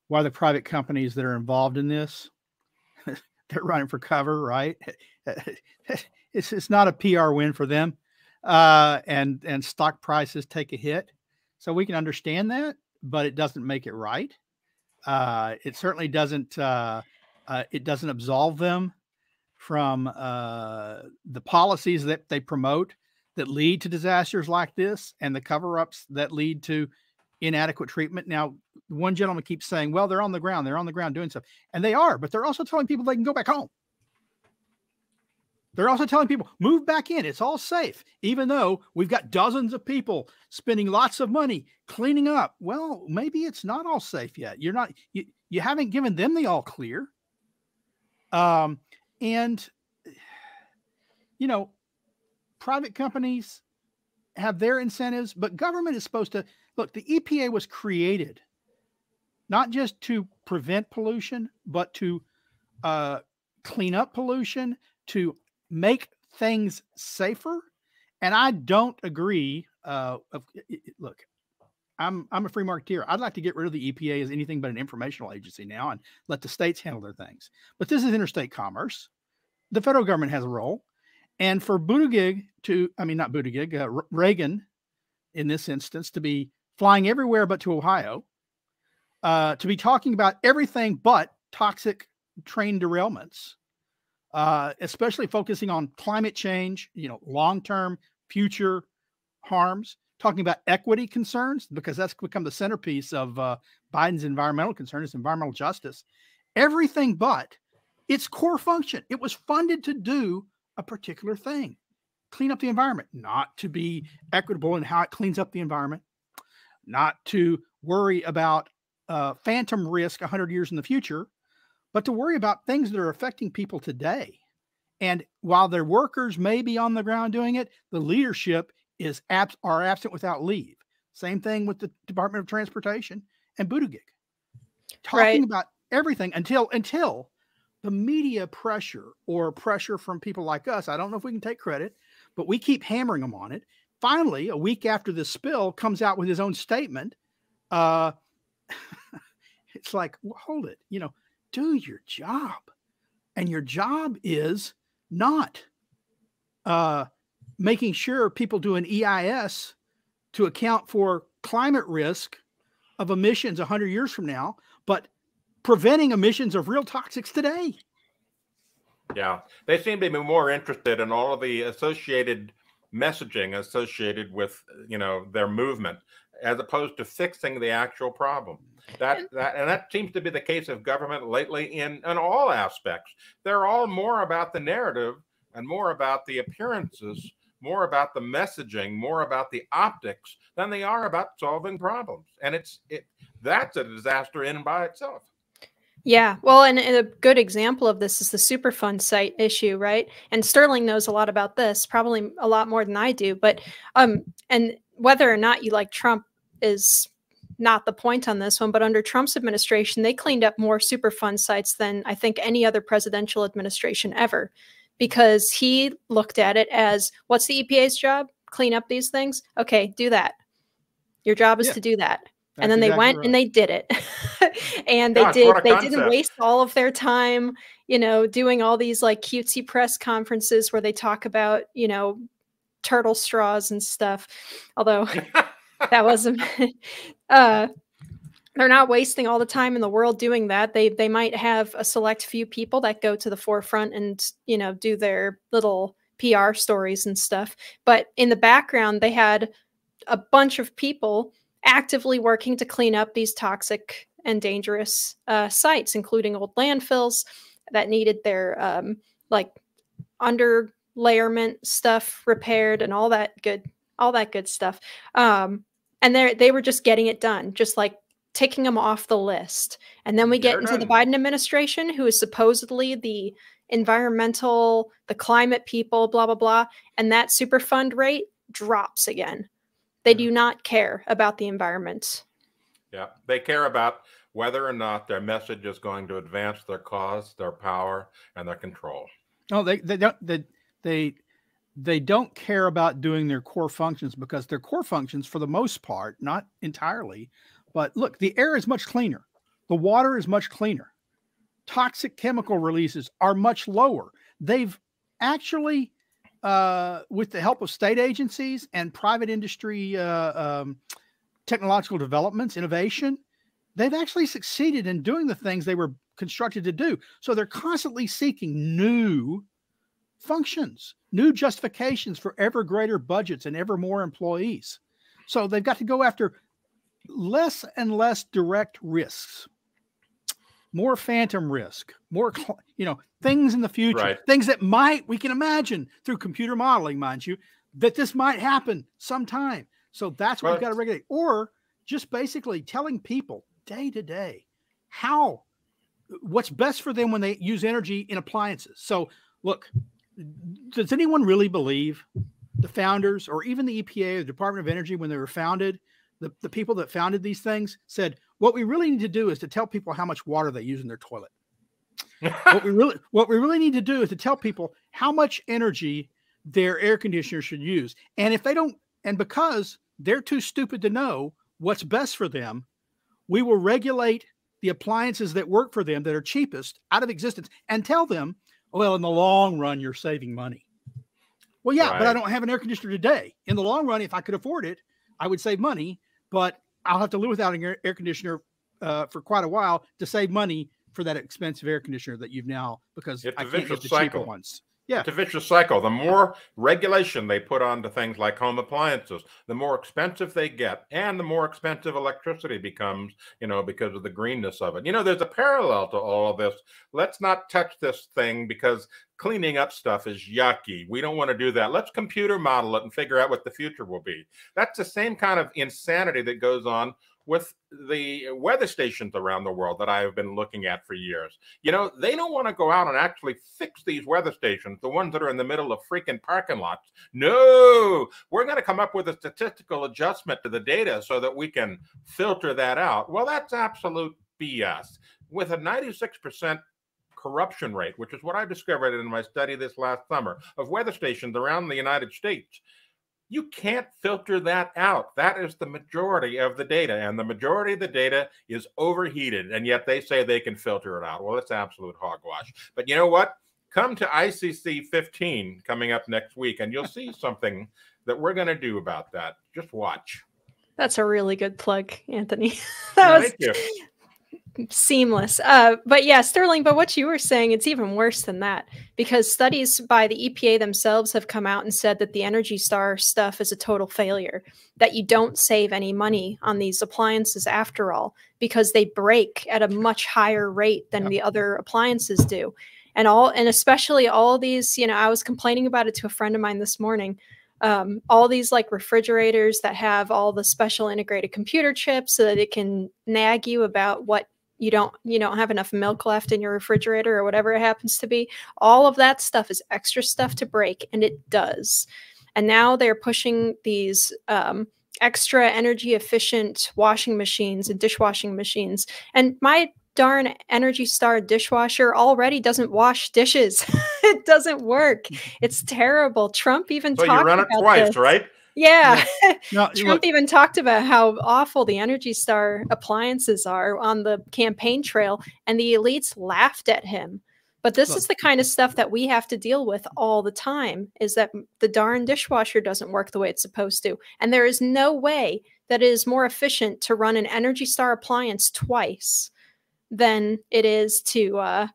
[SPEAKER 5] why the private companies that are involved in this *laughs* they're running for cover, right? *laughs* it's it's not a PR win for them, uh, and and stock prices take a hit, so we can understand that, but it doesn't make it right. Uh, it certainly doesn't. Uh, uh it doesn't absolve them from uh, the policies that they promote that lead to disasters like this and the cover-ups that lead to inadequate treatment. Now, one gentleman keeps saying, "Well, they're on the ground. They're on the ground doing stuff," and they are, but they're also telling people they can go back home. They're also telling people move back in. It's all safe, even though we've got dozens of people spending lots of money cleaning up. Well, maybe it's not all safe yet. You're not you, you haven't given them the all clear. Um, and you know, private companies have their incentives, but government is supposed to look. The EPA was created not just to prevent pollution, but to uh, clean up pollution, to make things safer. And I don't agree. Uh, of, look, I'm I'm a free marketeer. I'd like to get rid of the EPA as anything but an informational agency now and let the states handle their things. But this is interstate commerce. The federal government has a role, and for Buttigieg to, I mean not Buttigieg, uh, Regan, in this instance, to be flying everywhere but to Ohio, uh, to be talking about everything but toxic train derailments, uh, especially focusing on climate change, you know, long term future harms, talking about equity concerns, because that's become the centerpiece of uh, Biden's environmental concerns, environmental justice, everything but its core function. It was funded to do a particular thing clean up the environment, not to be equitable in how it cleans up the environment, not to worry about uh, phantom risk 100 years in the future, but to worry about things that are affecting people today. And while their workers may be on the ground doing it, the leadership is abs- are absent without leave. Same thing with the Department of Transportation and Buttigieg. Talking right. about everything until until the media pressure or pressure from people like us. I don't know if we can take credit, but we keep hammering them on it. Finally, a week after the spill, comes out with his own statement. Uh, *laughs* it's like, well, hold it, you know, do your job. And your job is not uh, making sure people do an EIS to account for climate risk of emissions 100 years from now, but preventing emissions of real toxics today.
[SPEAKER 4] Yeah, they seem to be more interested in all of the associated messaging associated with you know their movement as opposed to fixing the actual problem. That, that and that seems to be the case of government lately in in all aspects. They're all more about the narrative and more about the appearances, more about the messaging, more about the optics than they are about solving problems. And it's it that's a disaster in and by itself.
[SPEAKER 7] Yeah, well, and, a good example of this is the Superfund site issue, right? And Sterling knows a lot about this, probably a lot more than I do. But um, and whether or not you like Trump is not the point on this one, but under Trump's administration, they cleaned up more Superfund sites than I think any other presidential administration ever because he looked at it as what's the EPA's job? Clean up these things? Okay, do that. Your job is yeah. to do that. That's and then they exactly went right. and they did it. *laughs* and they did they concept. didn't waste all of their time, you know, doing all these like cutesy press conferences where they talk about, you know, turtle straws and stuff. Although *laughs* that wasn't *laughs* uh they're not wasting all the time in the world doing that. They they might have a select few people that go to the forefront and you know do their little pr stories and stuff but in the background they had a bunch of people actively working to clean up these toxic and dangerous uh, sites including old landfills that needed their um, like under layerment stuff repaired and all that good all that good stuff. Um, and they they were just getting it done, just like ticking them off the list. And then we get
[SPEAKER 4] They're
[SPEAKER 7] into the. Biden administration, who is supposedly the environmental, the climate people, blah, blah, blah. And that Superfund rate drops again. They do mm. not care about the environment.
[SPEAKER 4] Yeah, they care about whether or not their message is going to advance their cause, their power, and their control.
[SPEAKER 5] No, they they don't they they they don't care about doing their core functions because their core functions, for the most part, not entirely, but look, the air is much cleaner, the water is much cleaner, toxic chemical releases are much lower. They've actually, uh, with the help of state agencies and private industry uh, um, technological developments, innovation, they've actually succeeded in doing the things they were constructed to do. So they're constantly seeking new functions, new justifications for ever greater budgets and ever more employees. So they've got to go after less and less direct risks, more phantom risk, more, you know, things in the future,
[SPEAKER 4] Right.
[SPEAKER 5] things that might, we can imagine through computer modeling, mind you, that this might happen sometime. So that's what
[SPEAKER 4] Well,
[SPEAKER 5] we've got to regulate. Or just basically telling people day to day how what's best for them when they use energy in appliances. So, look, does anyone really believe the founders or even the EPA or the Department of Energy when they were founded? The, the people that founded these things said, what we really need to do is to tell people how much water they use in their toilet. *laughs* what we really what we really need to do is to tell people how much energy their air conditioner should use. And if they don't, and because they're too stupid to know what's best for them, we will regulate the appliances that work for them that are cheapest out of existence and tell them, well, in the long run, you're saving money. Well, yeah, but I don't have an air conditioner today. In the long run, if I could afford it, I would save money, but I'll have to live without an air, air conditioner uh, for quite a while to save money for that expensive air conditioner that you've now because I can't get the cheaper ones. Yeah.
[SPEAKER 4] It's a vicious cycle. The more regulation they put onto things like home appliances, the more expensive they get, and the more expensive electricity becomes, you know, because of the greenness of it. You know, there's a parallel to all of this. Let's not touch this thing because cleaning up stuff is yucky. We don't want to do that. Let's computer model it and figure out what the future will be. That's the same kind of insanity that goes on with the weather stations around the world that I have been looking at for years. You know, they don't want to go out and actually fix these weather stations, the ones that are in the middle of freaking parking lots. No, we're going to come up with a statistical adjustment to the data so that we can filter that out. Well, that's absolute BS. With a 96% corruption rate, which is what I discovered in my study this last summer of weather stations around the United States, you can't filter that out. That is the majority of the data, and the majority of the data is overheated, and yet they say they can filter it out. Well, it's absolute hogwash. But you know what? Come to ICC 15 coming up next week, and you'll see something that we're going to do about that. Just watch.
[SPEAKER 7] That's a really good plug, Anthony. *laughs* that was
[SPEAKER 4] Thank you.
[SPEAKER 7] Seamless. Uh, but yeah, Sterling, but what you were saying, it's even worse than that because studies by the EPA themselves have come out and said that the Energy Star stuff is a total failure, that you don't save any money on these appliances after all because they break at a much higher rate than the other appliances do. And all, and especially all these, you know, I was complaining about it to a friend of mine this morning um, all these like refrigerators that have all the special integrated computer chips so that it can nag you about what you don't you don't have enough milk left in your refrigerator or whatever it happens to be all of that stuff is extra stuff to break and it does. And now they're pushing these um, extra energy efficient washing machines and dishwashing machines. And my darn energy star dishwasher already doesn't wash dishes. *laughs* It doesn't work. It's terrible. Trump even
[SPEAKER 4] So you run it
[SPEAKER 7] about
[SPEAKER 4] twice,
[SPEAKER 7] this.
[SPEAKER 4] right?
[SPEAKER 7] Yeah *laughs*
[SPEAKER 5] No,
[SPEAKER 7] Trump
[SPEAKER 5] look,
[SPEAKER 7] even talked about how awful the Energy Star appliances are on the campaign trail, and the elites laughed at him. But this
[SPEAKER 5] Look.
[SPEAKER 7] is the kind of stuff that we have to deal with all the time is that the darn dishwasher doesn't work the way it's supposed to. And there is no way that it is more efficient to run an Energy Star appliance twice than it is to uh,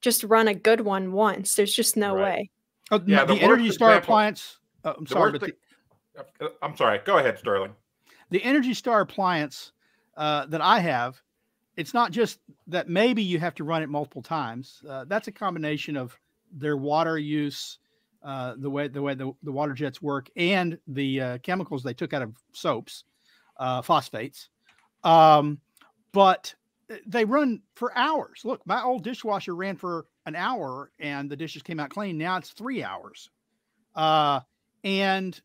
[SPEAKER 7] just run a good one once. There's just no
[SPEAKER 4] Right.
[SPEAKER 7] way.
[SPEAKER 5] uh,
[SPEAKER 4] Yeah,
[SPEAKER 5] the,
[SPEAKER 4] the
[SPEAKER 5] Energy Star
[SPEAKER 4] example-
[SPEAKER 5] appliance. Uh, I'm sorry, but the,
[SPEAKER 4] thing- I'm sorry. Go ahead, Sterling.
[SPEAKER 5] the Energy Star appliance uh, that I have, it's not just that maybe you have to run it multiple times. Uh, that's a combination of their water use, uh, the way the way the, the water jets work, and the uh, chemicals they took out of soaps, uh, phosphates. Um, but they run for hours. Look, my old dishwasher ran for an hour and the dishes came out clean. Now it's three hours. Uh, and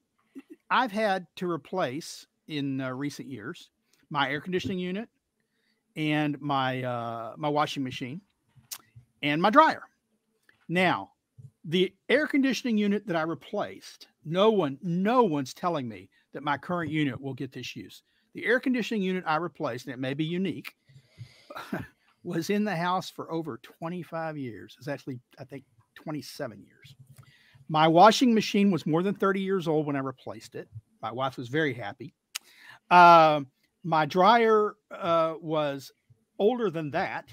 [SPEAKER 5] I've had to replace in uh, recent years my air conditioning unit and my uh, my washing machine and my dryer. Now, the air conditioning unit that I replaced, no one, no one's telling me that my current unit will get this use. The air conditioning unit I replaced, and it may be unique, *laughs* was in the house for over 25 years. It's actually, I think, 27 years. My washing machine was more than 30 years old when I replaced it. My wife was very happy. Uh, my dryer uh, was older than that.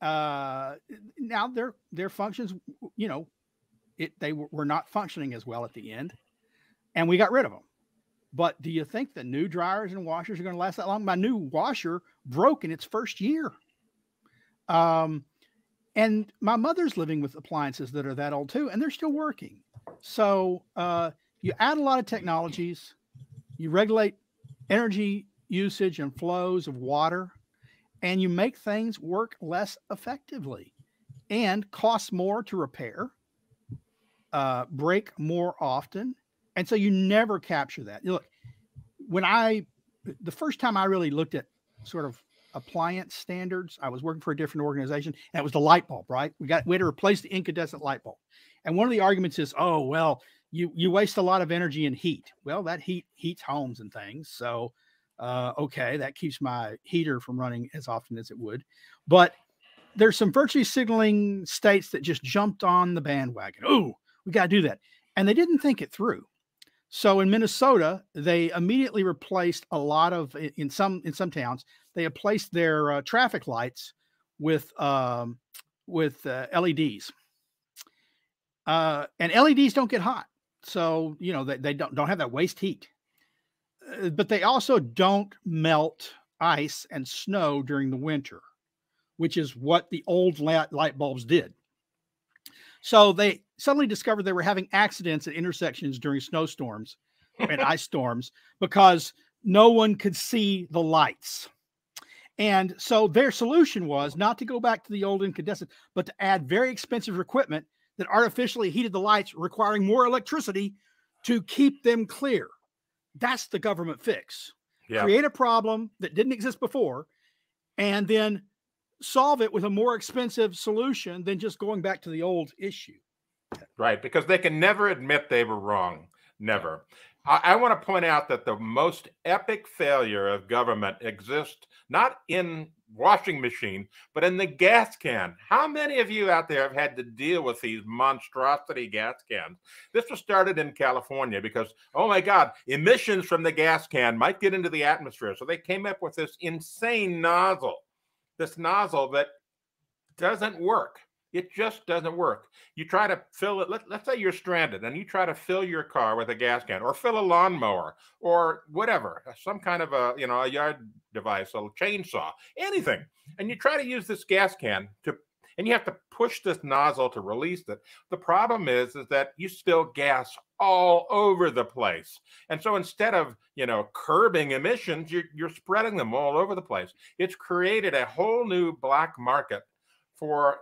[SPEAKER 5] Uh, now their their functions, you know, it they were not functioning as well at the end, and we got rid of them. But do you think the new dryers and washers are going to last that long? My new washer broke in its first year. Um, and my mother's living with appliances that are that old too, and they're still working. So uh, you add a lot of technologies, you regulate energy usage and flows of water, and you make things work less effectively and cost more to repair, uh, break more often, and so you never capture that. Look, when I, the first time I really looked at sort of appliance standards, I was working for a different organization, and it was the light bulb, right? We got we had to replace the incandescent light bulb, and one of the arguments is, oh well, you you waste a lot of energy and heat. Well, that heat heats homes and things, so uh, okay, that keeps my heater from running as often as it would, but there's some virtue signaling states that just jumped on the bandwagon. Oh, we got to do that. And they didn't think it through. So in Minnesota, they immediately replaced a lot of in some in some towns they replaced their uh, traffic lights with um, with uh, LEDs. Uh, and LEDs don't get hot, so you know they, they don't don't have that waste heat. Uh, but they also don't melt ice and snow during the winter, which is what the old light bulbs did. So they suddenly discovered they were having accidents at intersections during snowstorms and *laughs* ice storms because no one could see the lights. And so their solution was not to go back to the old incandescent, but to add very expensive equipment that artificially heated the lights, requiring more electricity to keep them clear. That's the government fix. Yeah. Create a problem that didn't exist before, and then solve it with a more expensive solution than just going back to the old issue.
[SPEAKER 4] Right, because they can never admit they were wrong. Never. I, I want to point out that the most epic failure of government exists not in washing machine, but in the gas can. How many of you out there have had to deal with these monstrosity gas cans? This was started in California because, oh my God, emissions from the gas can might get into the atmosphere. So they came up with this insane nozzle this nozzle that doesn't work. It just doesn't work. You try to fill it, let, let's say you're stranded and you try to fill your car with a gas can or fill a lawnmower or whatever, uh, some kind of a, you know, a yard device, a chainsaw, anything. And you try to use this gas can to and you have to push this nozzle to release it. The problem is, is that you spill gas all over the place. And so instead of, you know, curbing emissions, you're, you're spreading them all over the place. It's created a whole new black market for,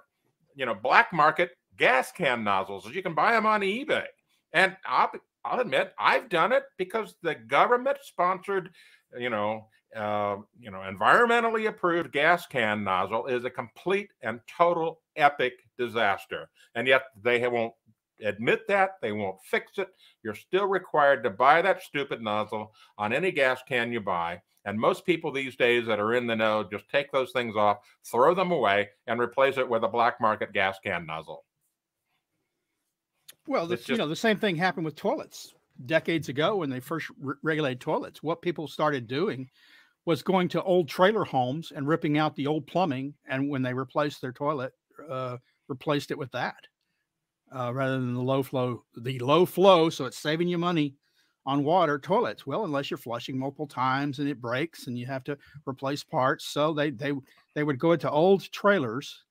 [SPEAKER 4] you know, black market gas can nozzles. You can buy them on eBay. And I'll, I'll admit, I've done it because the government sponsored, you know, uh, you know, environmentally approved gas can nozzle is a complete and total epic disaster. And yet they won't admit that. They won't fix it. You're still required to buy that stupid nozzle on any gas can you buy. And most people these days that are in the know just take those things off, throw them away, and replace it with a black market gas can nozzle.
[SPEAKER 5] Well, the, just, you know, the same thing happened with toilets decades ago when they first re- regulated toilets. What people started doing was going to old trailer homes and ripping out the old plumbing, and when they replaced their toilet, uh, replaced it with that uh, rather than the low flow. The low flow, so it's saving you money on water toilets. Well, unless you're flushing multiple times and it breaks and you have to replace parts, so they they they would go into old trailers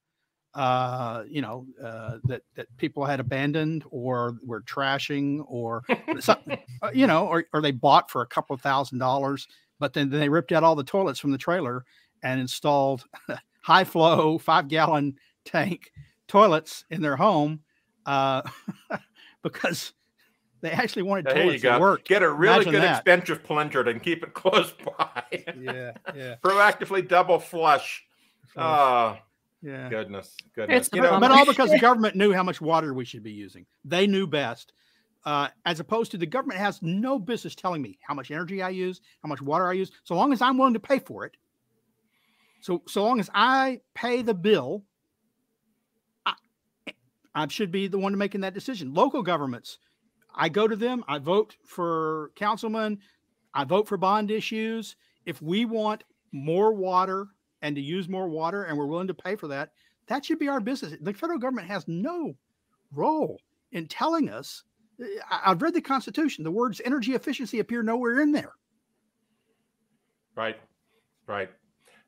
[SPEAKER 5] uh, you know, uh, that that people had abandoned or were trashing or something, *laughs* uh, you know, or or they bought for a couple of thousand dollars but then they ripped out all the toilets from the trailer and installed *laughs* high flow five gallon tank toilets in their home uh, *laughs* because they actually wanted
[SPEAKER 4] There you
[SPEAKER 5] toilets that
[SPEAKER 4] go.
[SPEAKER 5] worked.
[SPEAKER 4] Get a really
[SPEAKER 5] Imagine
[SPEAKER 4] good
[SPEAKER 5] that.
[SPEAKER 4] expensive plunger and keep it *laughs* close by.
[SPEAKER 5] Yeah, yeah,
[SPEAKER 4] Proactively double flush. Oh,
[SPEAKER 5] yeah.
[SPEAKER 4] goodness, goodness.
[SPEAKER 7] the
[SPEAKER 4] You know.
[SPEAKER 5] But all because the government knew how much water we should be using. They knew best. Uh, as opposed to the government has no business telling me how much energy I use, how much water I use, so long as I'm willing to pay for it. So so long as I pay the bill, I, I should be the one making that decision. Local governments, I go to them, I vote for councilmen, I vote for bond issues. If we want more water and to use more water and we're willing to pay for that, that should be our business. The federal government has no role in telling us. I've read the Constitution. The words energy efficiency appear nowhere in there.
[SPEAKER 4] Right, right.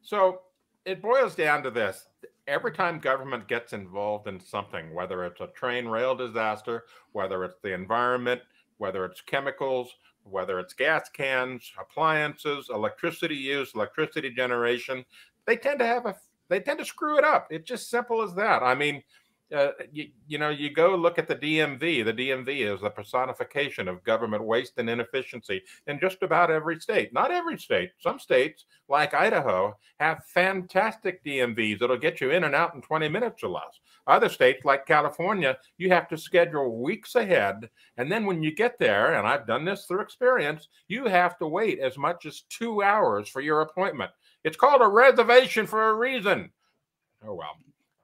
[SPEAKER 4] So it boils down to this. Every time government gets involved in something, whether it's a train rail disaster, whether it's the environment, whether it's chemicals, whether it's gas cans, appliances, electricity use, electricity generation, they tend to have a they tend to screw it up. It's just simple as that. I mean, uh, you, you know, you go look at the DMV. The DMV is the personification of government waste and inefficiency in just about every state. Not every state. Some states, like Idaho, have fantastic DMVs that'll get you in and out in 20 minutes or less. Other states, like California, you have to schedule weeks ahead. And then when you get there, and I've done this through experience, you have to wait as much as two hours for your appointment. It's called a reservation for a reason. Oh, well.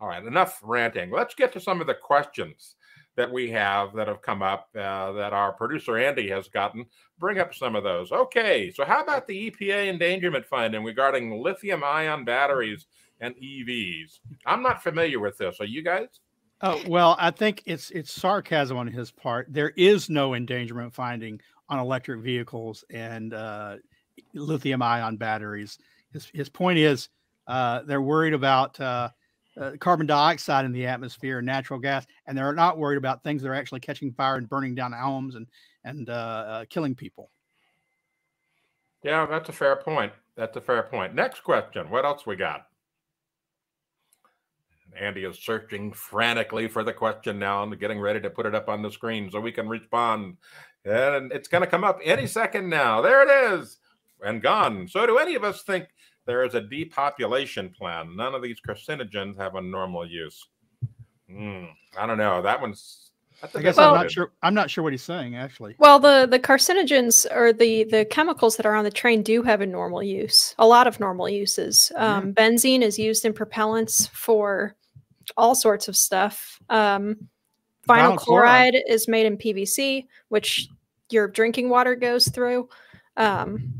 [SPEAKER 4] All right, enough ranting. Let's get to some of the questions that we have that have come up uh, that our producer Andy has gotten. Bring up some of those. Okay, so how about the EPA endangerment finding regarding lithium ion batteries and EVs? I'm not familiar with this. Are you guys?
[SPEAKER 5] Oh well, I think it's it's sarcasm on his part. There is no endangerment finding on electric vehicles and uh, lithium ion batteries. His his point is uh, they're worried about uh, carbon dioxide in the atmosphere and natural gas, and they're not worried about things that are actually catching fire and burning down homes and and uh, uh, killing people.
[SPEAKER 4] Yeah, that's a fair point. That's a fair point. Next question. What else we got? Andy is searching frantically for the question now and getting ready to put it up on the screen so we can respond. And it's going to come up any second now. There it is and gone. So, do any of us think there is a depopulation plan? None of these carcinogens have a normal use. Hmm, I don't know. That one's. That's a
[SPEAKER 5] I guess
[SPEAKER 4] bit
[SPEAKER 5] I'm not sure. I'm not sure what he's saying actually.
[SPEAKER 7] Well, the the carcinogens or the the chemicals that are on the train do have a normal use. A lot of normal uses. Um, Benzene is used in propellants for all sorts of stuff. Um, vinyl,
[SPEAKER 5] Vinyl chloride.
[SPEAKER 7] chloride is made in PVC, which your drinking water goes through. Um,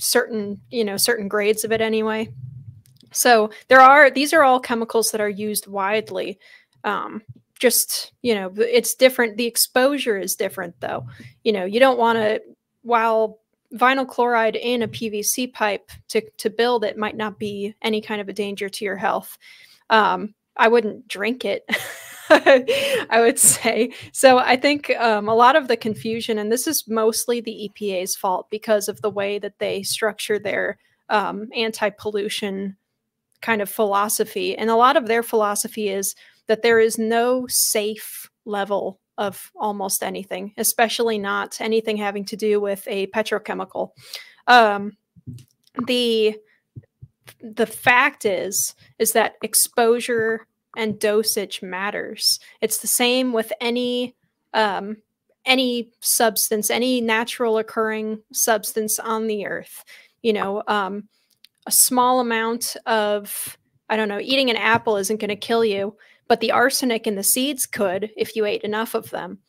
[SPEAKER 7] certain you know certain grades of it anyway. So there are these are all chemicals that are used widely. Um, just you know it's different the exposure is different though you know you don't want to while vinyl chloride in a pvc pipe to, to build it might not be any kind of a danger to your health um, i wouldn't drink it *laughs* *laughs* i would say so i think um, a lot of the confusion and this is mostly the epa's fault because of the way that they structure their um, anti-pollution kind of philosophy and a lot of their philosophy is that there is no safe level of almost anything, especially not anything having to do with a petrochemical. Um, the the fact is is that exposure and dosage matters. It's the same with any um, any substance, any natural occurring substance on the earth. You know, um, a small amount of I don't know, eating an apple isn't going to kill you, but the arsenic in the seeds could if you ate enough of them.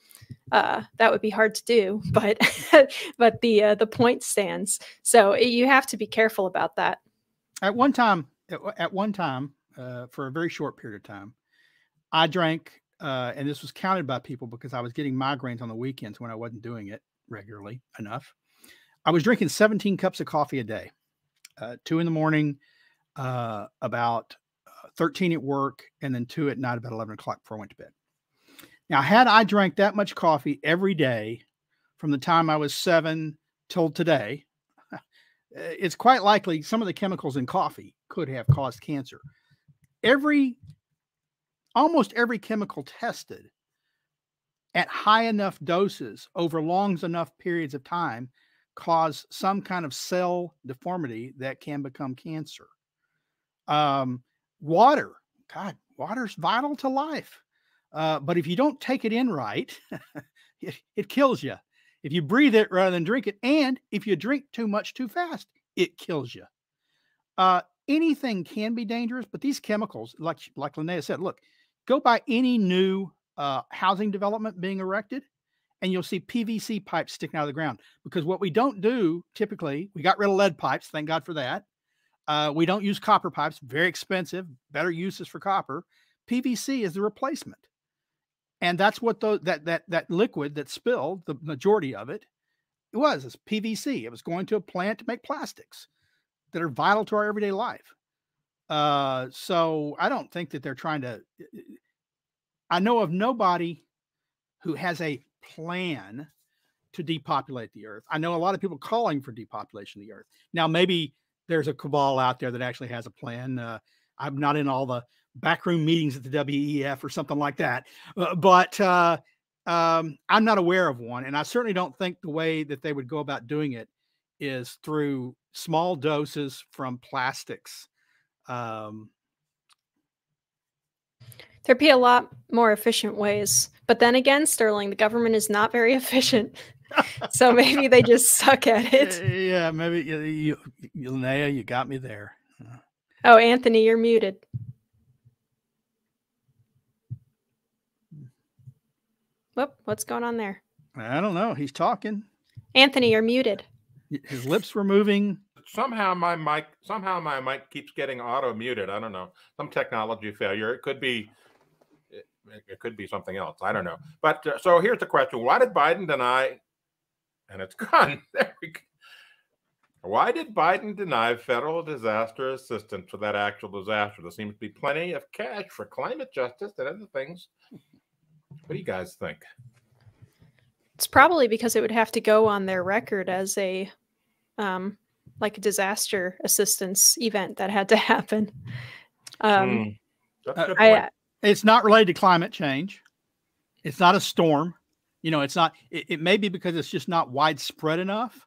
[SPEAKER 7] Uh, that would be hard to do, *laughs* but but the uh, the point stands. So you have to be careful about that.
[SPEAKER 5] At one time, at, at one time, uh, for a very short period of time, I drank, uh, and this was counted by people because I was getting migraines on the weekends when I wasn't doing it regularly enough. I was drinking 17 cups of coffee a day, uh, two in the morning, uh, about uh, 13 at work, and then two at night about 11 o'clock before I went to bed. Now, had I drank that much coffee every day from the time I was seven till today, *laughs* it's quite likely some of the chemicals in coffee could have caused cancer. Every, almost every chemical tested at high enough doses over long enough periods of time cause some kind of cell deformity that can become cancer. Um, water, God, water's vital to life. Uh, but if you don't take it in right, *laughs* it, it kills you. If you breathe it rather than drink it, and if you drink too much too fast, it kills you. Uh, anything can be dangerous, but these chemicals, like like Linnea said, look, go by any new uh, housing development being erected, and you'll see PVC pipes sticking out of the ground. Because what we don't do typically, we got rid of lead pipes, thank God for that. Uh, we don't use copper pipes, very expensive, better uses for copper. PVC is the replacement and that's what the, that that that liquid that spilled the majority of it it was it's pvc it was going to a plant to make plastics that are vital to our everyday life uh, so i don't think that they're trying to i know of nobody who has a plan to depopulate the earth i know a lot of people calling for depopulation of the earth now maybe there's a cabal out there that actually has a plan uh, i'm not in all the backroom meetings at the WEF or something like that. Uh, but uh, um, I'm not aware of one. And I certainly don't think the way that they would go about doing it is through small doses from plastics. Um,
[SPEAKER 7] There'd be a lot more efficient ways. But then again, Sterling, the government is not very *laughs* efficient. so maybe they just suck at *laughs* it.
[SPEAKER 5] Yeah, maybe you, you, you Linnea, you got me there.
[SPEAKER 7] Oh, Anthony, you're muted. Whoop, what's going on there?
[SPEAKER 5] I don't know. He's talking.
[SPEAKER 7] Anthony, you're muted.
[SPEAKER 5] His lips were moving.
[SPEAKER 4] Somehow my mic, somehow my mic keeps getting auto muted. I don't know. Some technology failure. It could be, it, it could be something else. I don't know. But uh, so here's the question: Why did Biden deny? And it's *laughs* gone. There we go. Why did Biden deny federal disaster assistance for that actual disaster? There seems to be plenty of cash for climate justice and other things. What do you guys think?
[SPEAKER 7] It's probably because it would have to go on their record as a um like a disaster assistance event that had to *laughs* happen. Um
[SPEAKER 4] mm,
[SPEAKER 7] I
[SPEAKER 5] it's not related to climate change. It's not a storm. You know, it's not it, it may be because it's just not widespread enough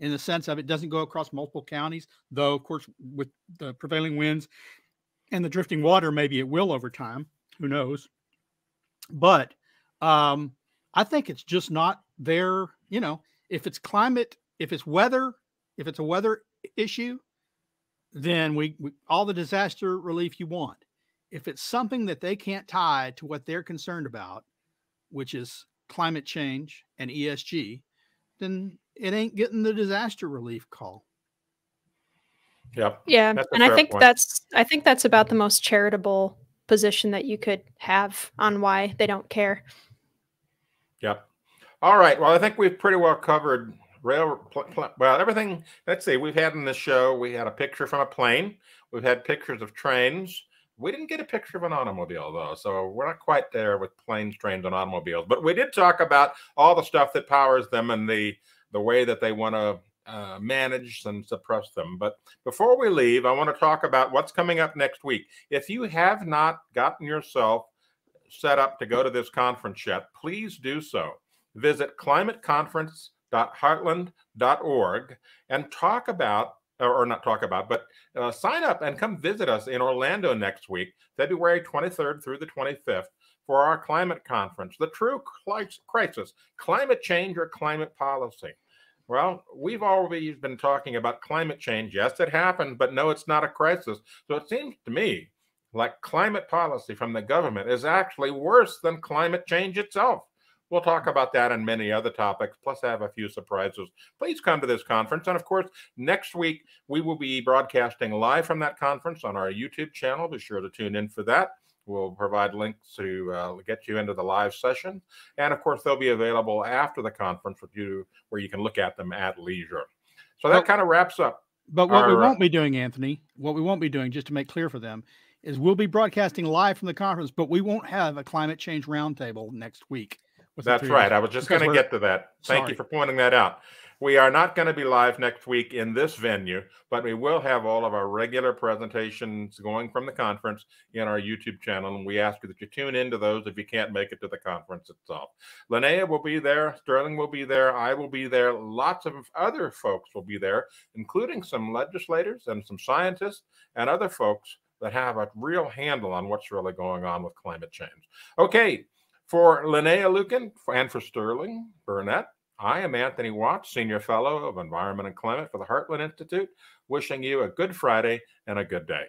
[SPEAKER 5] in the sense of it doesn't go across multiple counties, though of course with the prevailing winds and the drifting water, maybe it will over time. Who knows? But um, I think it's just not there. You know, if it's climate, if it's weather, if it's a weather issue, then we, we all the disaster relief you want. If it's something that they can't tie to what they're concerned about, which is climate change and ESG, then it ain't getting the disaster relief call.
[SPEAKER 4] Yep.
[SPEAKER 7] Yeah, and I think point. that's I think that's about the most charitable position that you could have on why they don't care.
[SPEAKER 4] Yep. All right. Well, I think we've pretty well covered rail. Well, everything. Let's see. We've had in this show. We had a picture from a plane. We've had pictures of trains. We didn't get a picture of an automobile though, so we're not quite there with planes, trains, and automobiles. But we did talk about all the stuff that powers them and the the way that they want to uh, manage and suppress them. But before we leave, I want to talk about what's coming up next week. If you have not gotten yourself set up to go to this conference yet, please do so. Visit climateconference.heartland.org and talk about, or not talk about, but uh, sign up and come visit us in Orlando next week, February 23rd through the 25th for our climate conference, the true crisis, climate change or climate policy. Well, we've always been talking about climate change. Yes, it happened, but no, it's not a crisis. So it seems to me like climate policy from the government is actually worse than climate change itself. We'll talk about that and many other topics, plus I have a few surprises. Please come to this conference. And of course, next week we will be broadcasting live from that conference on our YouTube channel. Be sure to tune in for that. We'll provide links to uh, get you into the live session. And of course, they'll be available after the conference with you where you can look at them at leisure. So that kind of wraps up.
[SPEAKER 5] But what our, we uh, won't be doing, Anthony, what we won't be doing, just to make clear for them, is we'll be broadcasting live from the conference, but we won't have a climate change roundtable next week.
[SPEAKER 4] That's right. I was just going to get to that. Thank Sorry. you for pointing that out. We are not going to be live next week in this venue, but we will have all of our regular presentations going from the conference in our YouTube channel. And we ask you that you tune into those if you can't make it to the conference itself. Linnea will be there, Sterling will be there, I will be there, lots of other folks will be there, including some legislators and some scientists and other folks that have a real handle on what's really going on with climate change. Okay, for Linnea Lueken and for Sterling Burnett, I am Anthony Watts, Senior Fellow of Environment and Climate for the Heartland Institute, wishing you a good Friday and a good day.